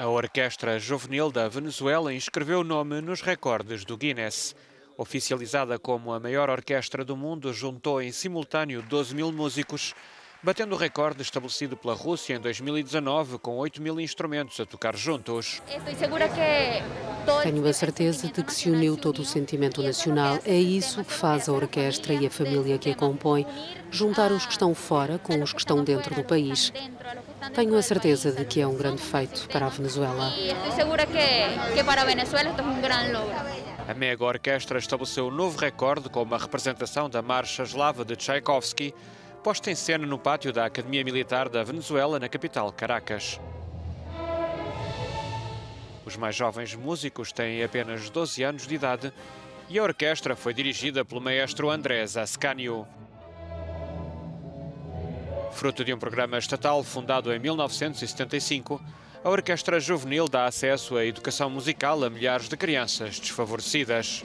A Orquestra Juvenil da Venezuela inscreveu o nome nos recordes do Guinness. Oficializada como a maior orquestra do mundo, juntou em simultâneo 12 mil músicos, batendo o recorde estabelecido pela Rússia em 2019, com 8 mil instrumentos a tocar juntos. Tenho a certeza de que se uniu todo o sentimento nacional. É isso que faz a orquestra e a família que a compõe, juntar os que estão fora com os que estão dentro do país. Tenho a certeza de que é um grande feito para a Venezuela. A mega orquestra estabeleceu um novo recorde com uma representação da Marcha Eslava de Tchaikovsky, posta em cena no pátio da Academia Militar da Venezuela, na capital, Caracas. Os mais jovens músicos têm apenas 12 anos de idade e a orquestra foi dirigida pelo maestro Andrés Ascanio. Fruto de um programa estatal fundado em 1975, a Orquestra Juvenil dá acesso à educação musical a milhares de crianças desfavorecidas.